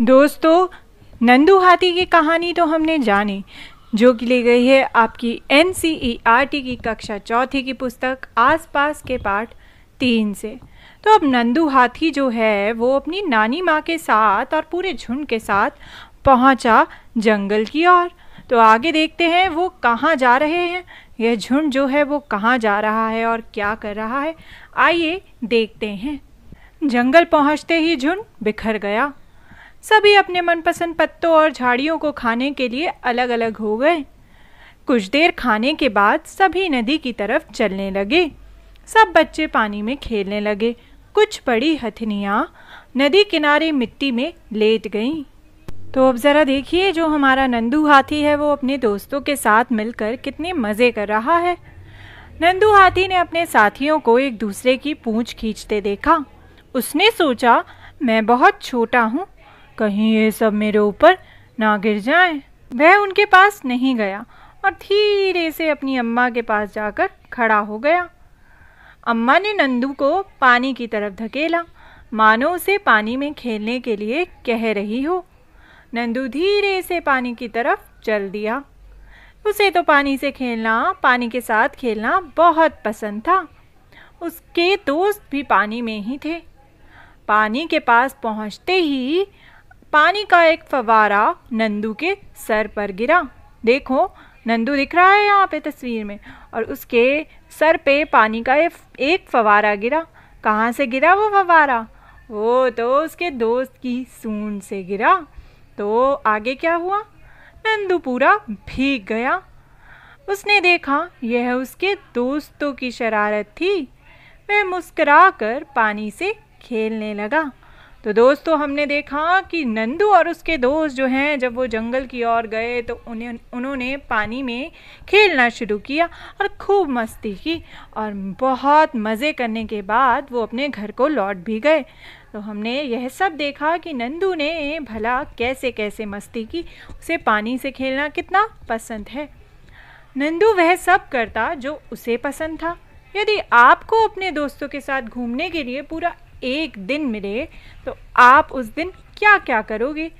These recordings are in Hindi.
दोस्तों, नंदू हाथी की कहानी तो हमने जानी, जो कि ली गई है आपकी एन की कक्षा चौथी की पुस्तक, आसपास के पाठ तीन से। तो अब नंदू हाथी जो है, वो अपनी नानी माँ के साथ और पूरे झुंड के साथ पहुँचा जंगल की ओर। तो आगे देखते हैं, वो कहाँ जा रहे हैं, यह झुंड जो है, वो कहाँ जा रहा है और क्या कर रहा है। आइए देखते हैं। जंगल पहुँचते ही झुंड बिखर गया। सभी अपने मनपसंद पत्तों और झाड़ियों को खाने के लिए अलग अलग हो गए। कुछ देर खाने के बाद सभी नदी की तरफ़ चलने लगे। सब बच्चे पानी में खेलने लगे। कुछ बड़ी हथनियाँ नदी किनारे मिट्टी में लेट गईं। तो अब ज़रा देखिए, जो हमारा नंदू हाथी है, वो अपने दोस्तों के साथ मिलकर कितने मज़े कर रहा है। नंदू हाथी ने अपने साथियों को एक दूसरे की पूंछ खींचते देखा। उसने सोचा, मैं बहुत छोटा हूँ कहीं ये सब मेरे ऊपर ना गिर जाए। वह उनके पास नहीं गया और धीरे से अपनी अम्मा के पास जाकर खड़ा हो गया। अम्मा ने नंदू को पानी की तरफ़ धकेला। मानो उसे पानी में खेलने के लिए कह रही हो। नंदू धीरे से पानी की तरफ़ चल दिया। उसे तो पानी से खेलना, पानी के साथ खेलना बहुत पसंद था। उसके दोस्त भी पानी में ही थे। पानी के पास पहुँचते ही पानी का एक फवारा नंदू के सर पर गिरा। देखो, नंदू दिख रहा है यहाँ पे तस्वीर में, और उसके सर पे पानी का एक फवारा गिरा। कहाँ से गिरा वो फवारा? वो तो उसके दोस्त की सूंड से गिरा। तो आगे क्या हुआ? नंदू पूरा भीग गया। उसने देखा, यह उसके दोस्तों की शरारत थी। वह मुस्कुराकर पानी से खेलने लगा। तो दोस्तों, हमने देखा कि नंदू और उसके दोस्त जो हैं, जब वो जंगल की ओर गए तो उन्हें, उन्होंने पानी में खेलना शुरू किया और खूब मस्ती की और बहुत मज़े करने के बाद वो अपने घर को लौट भी गए। तो हमने यह सब देखा कि नंदू ने भला कैसे कैसे मस्ती की। उसे पानी से खेलना कितना पसंद है। नंदू वह सब करता जो उसे पसंद था। यदि आपको अपने दोस्तों के साथ घूमने के लिए पूरा एक दिन मिले तो आप उस दिन क्या क्या करोगे?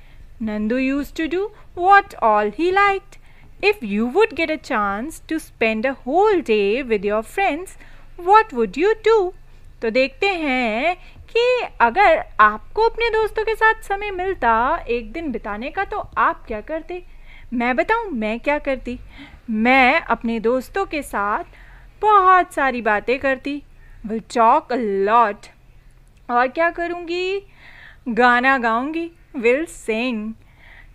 Nandu use to do what all he like if you would get a chance to spend a whole day with your friends what would you do तो देखते हैं कि अगर आपको अपने दोस्तों के साथ समय मिलता एक दिन बिताने का तो आप क्या करते? मैं बताऊँ, मैं क्या करती? मैं अपने दोस्तों के साथ बहुत सारी बातें करती। विल टॉक अ लॉट और क्या करूँगी? गाना गाऊँगी विल सिंग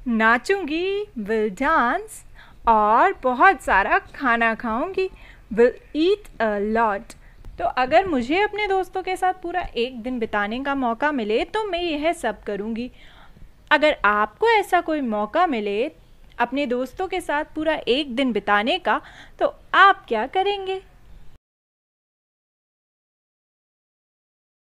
नाचूँगी विल डांस और बहुत सारा खाना खाऊँगी विल ईट अ लॉट तो अगर मुझे अपने दोस्तों के साथ पूरा एक दिन बिताने का मौका मिले तो मैं यह सब करूँगी। अगर आपको ऐसा कोई मौका मिले, अपने दोस्तों के साथ पूरा एक दिन बिताने का तो आप क्या करेंगे?